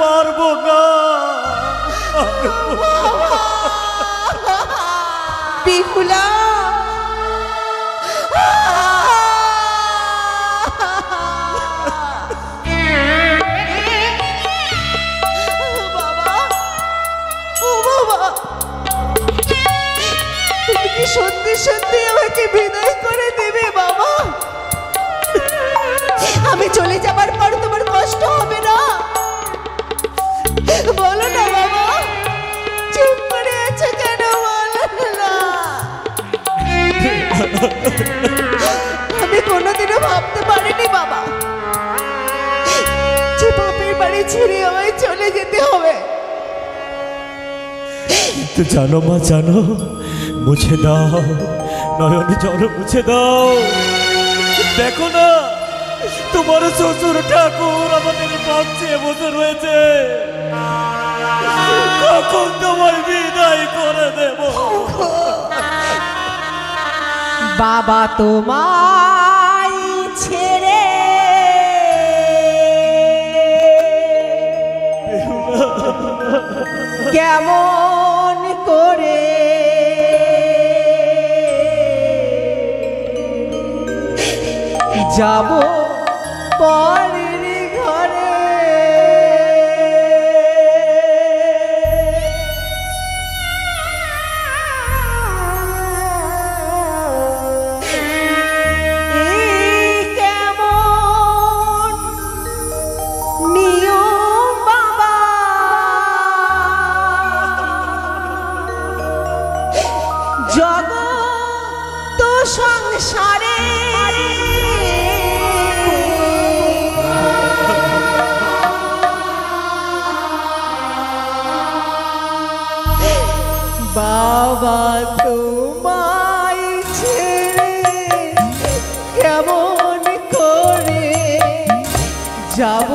পারব না কি সত্যি সত্যি আমাকে বিদায় করে দেবে, বাবা? আমি চলে যাবার পর তোমার কষ্ট হবে না। বলো না আমি কোনোদিনও ভাবতে পারিনি বাবা। যে বাপের বাড়ি ছেড়ে আমায় চলে যেতে হবে। তো জানো মা, জানো, মুছে দাও। নয়ন জল মুছে দাও। দেখো না, তোমার শ্বশুর ঠাকুর আমাদের পক্ষে বসে রয়েছে। কখন তোমায় বিদায় করে দেব? বাবা তোমায় ছেড়ে কেমন করে যাব পরের বাবা তোমায় ছেড়ে কেমন করে যাব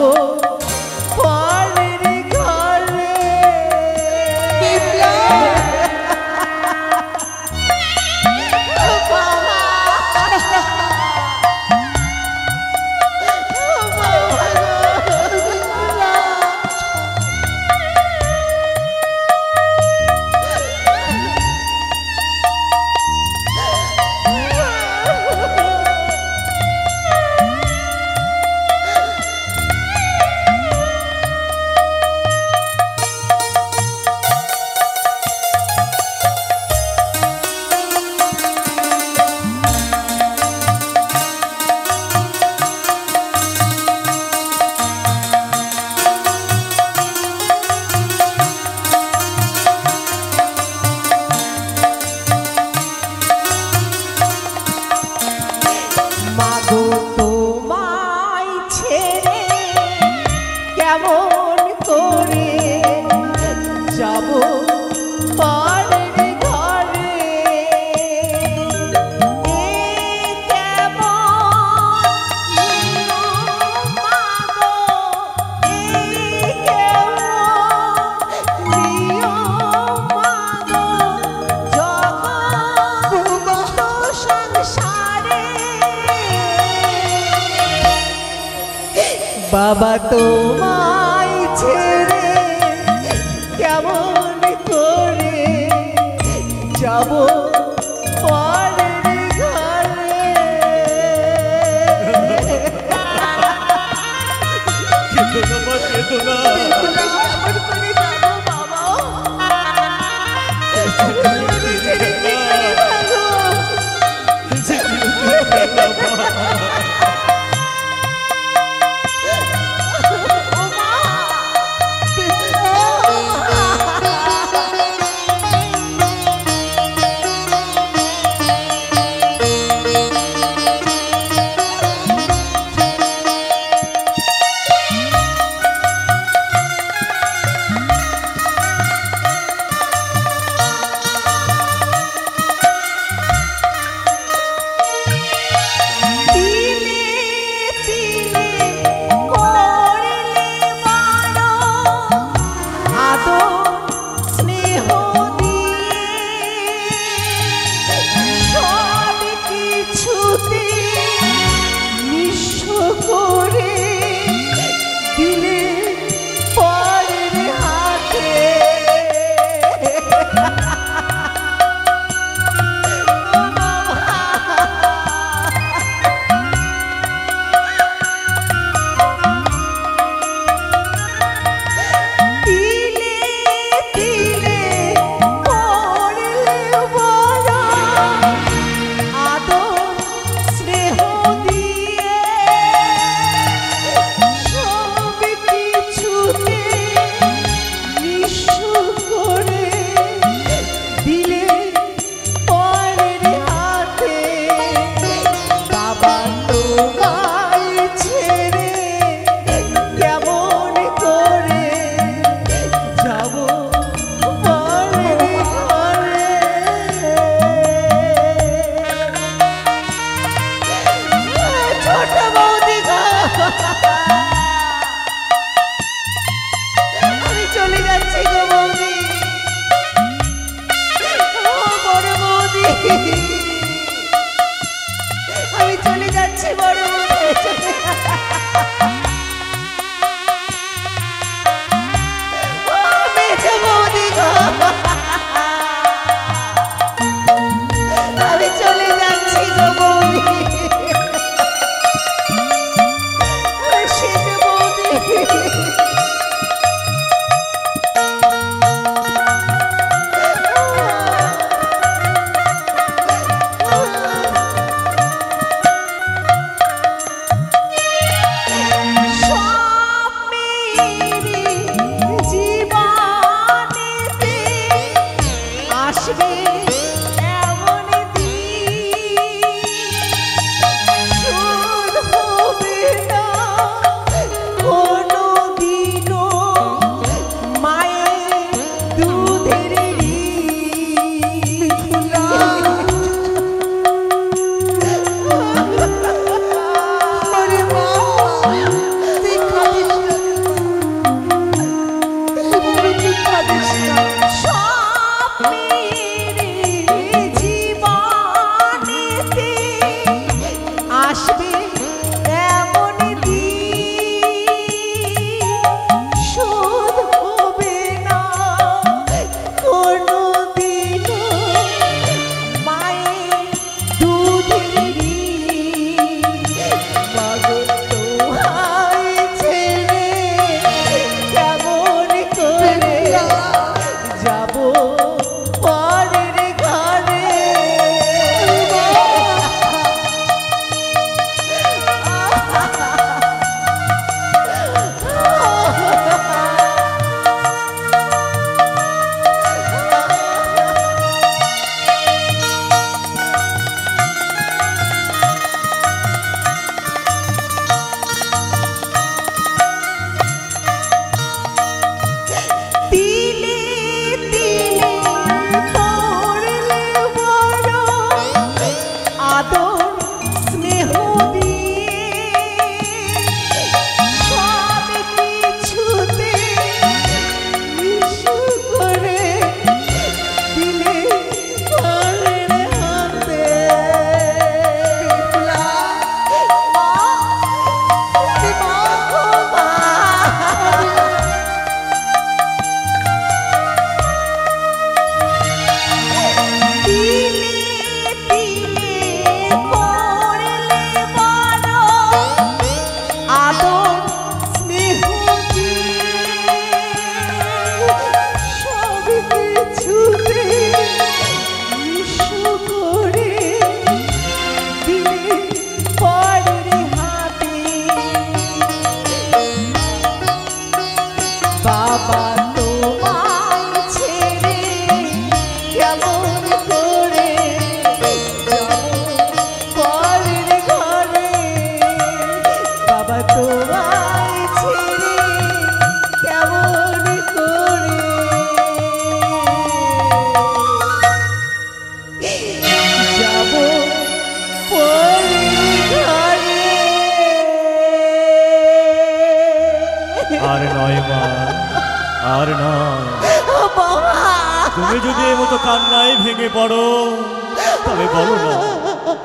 বাবা তোমায় ছেড়ে কেমন করে যাব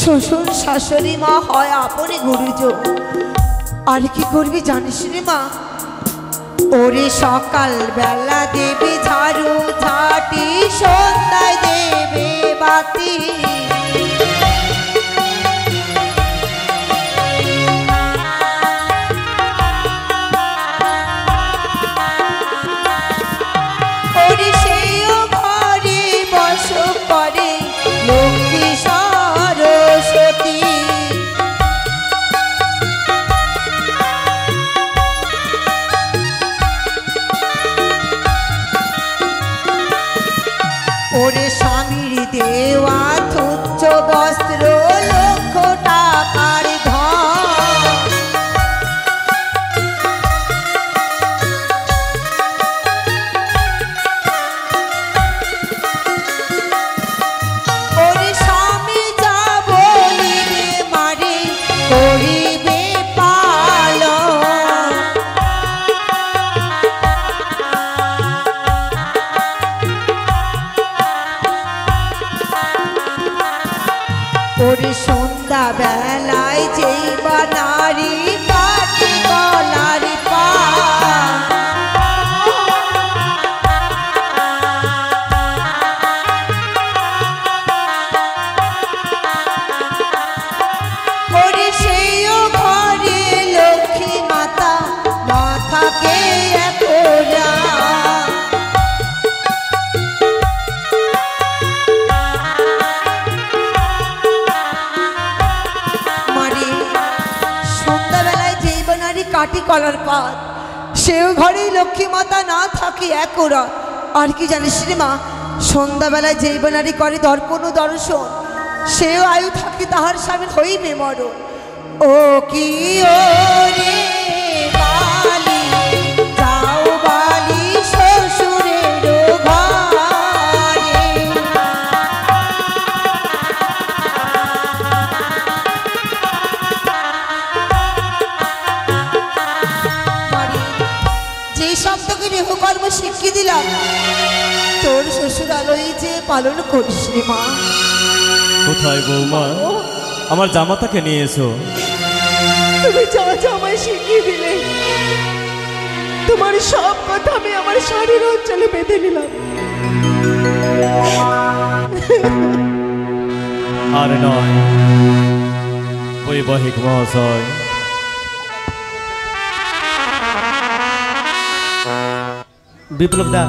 শ্বশুর শাশুড়ি মা হয় আপনি গুরুজ আর কি করবি জানিস রে মা? ওরে সকাল বেলা দেবে ঝাড়ু ঝাটি, সন্ধ্যায় দেবে বাতি। সেও ঘরেই লক্ষ্মী মাতা না থাকে এক ওরা। আর কি জানিস রে মা সন্ধ্যাবেলায় যেই বেলারি করে দর্পণ দর্শন, সেও আয়ু থাকে তাহার স্বামীর হইবে মর ও কি ও রে শব্দকে রেহকর্ম শিখিয়ে দিলাম। তোর শ্বশুর আলোই যে পালন করিস রে মা। কোথায় বৌমা? আমার জামাতাকে নিয়ে এসো। তুমি যা যা আমায় শিখিয়ে দিলে তোমার সব কথা আমি আমার শাড়ির অঞ্চলে বেঁধে নিলাম। আর নয় ওই বৈবাহিক মহাশয়। বিপ্লব দা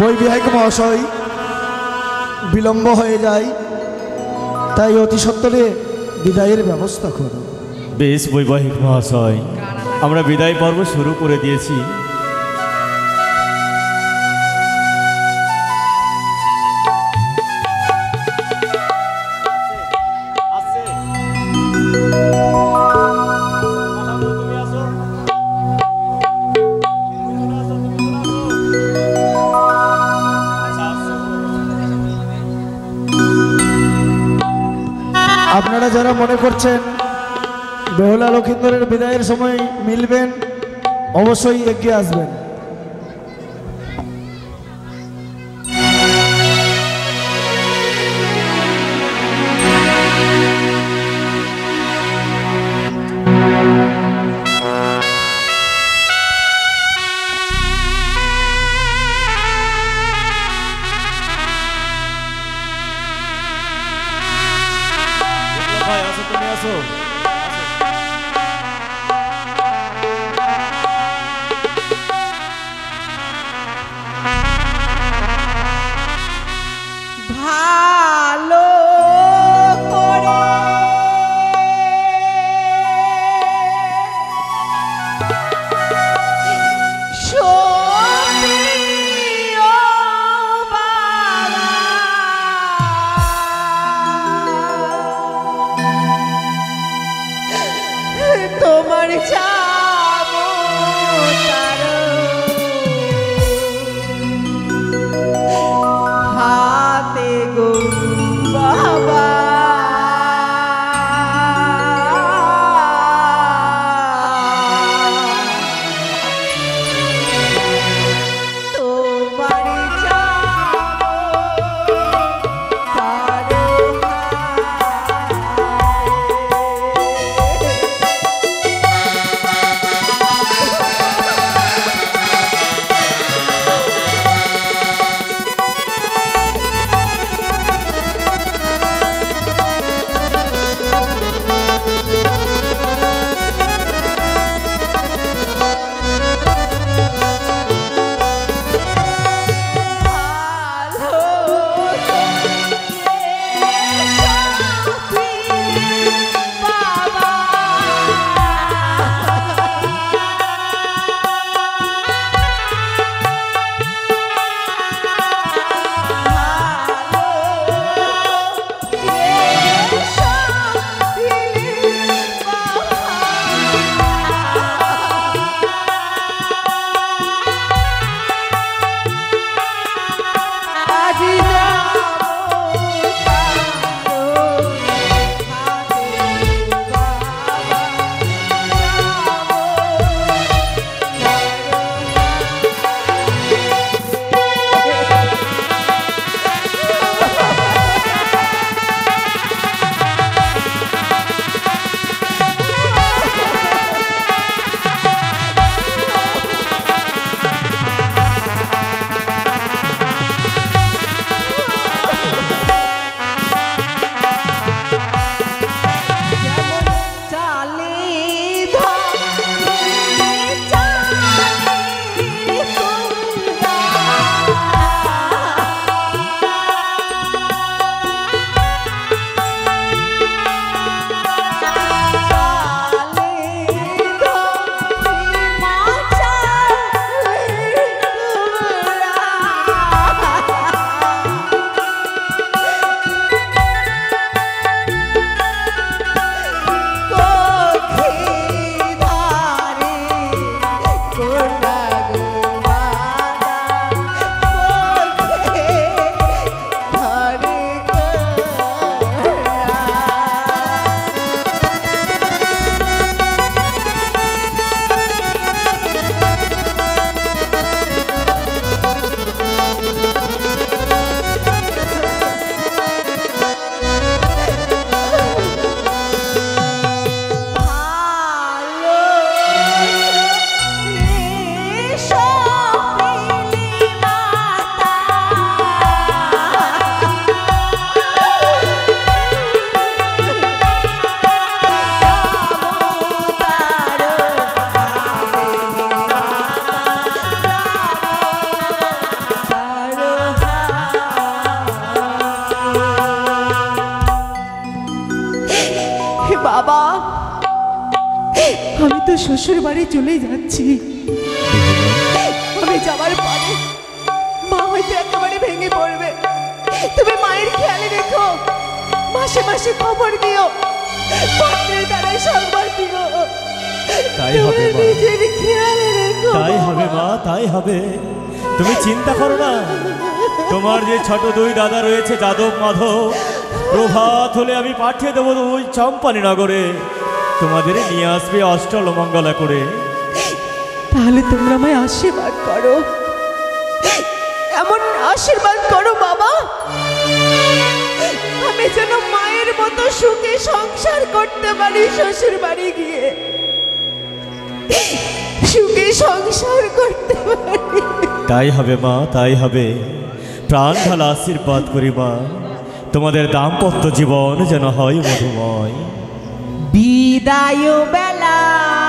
বই বিহাইক মহাশয় বিলম্ব হয়ে যায় তাই অতি সত্তরে বিদায়ের ব্যবস্থা করো। বেশ বৈবাহিক মহাশয় আমরা বিদায় পর্ব শুরু করে দিয়েছি। লক্ষিন্দরের বিদায়ের সময় মিলবেন অবশ্যই এগিয়ে আসবেন। শ্বশুর বাড়ি চলে যাচ্ছি। আমি যাবার পরে মা হয়তো একেবারে ভেঙে পড়বে। তুমি মায়ের খেয়ালে রেখো। মাসে মাসে খবর দিও। পত্রের দ্বারাই সংবাদ দিও। তাই হবে, মা। তাই হবে মা তাই হবে। তুমি চিন্তা করো না। তোমার যে ছোট দুই দাদা রয়েছে যাদব মাধব প্রভাত হলে আমি পাঠিয়ে দেবো ওই চম্পানি নগরে তোমাদের নিয়ে আসবে অষ্টল অষ্টলমঙ্গলা করে। তাহলে তোমরা আমায় আশীর্বাদ করো। এমন আশীর্বাদ করো বাবা। আমি যেন মায়ের মতো সুখে সংসার করতে পারি শ্বশুর বাড়ি গিয়ে। সুখে সংসার করতে পারি। তাই হবে মা তাই হবে। প্রাণ ঢালা আশীর্বাদ করি মা। তোমাদের দাম্পত্য জীবন যেন হয় মধুময়। বিদায় বেলা।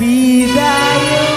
এইভাবে আর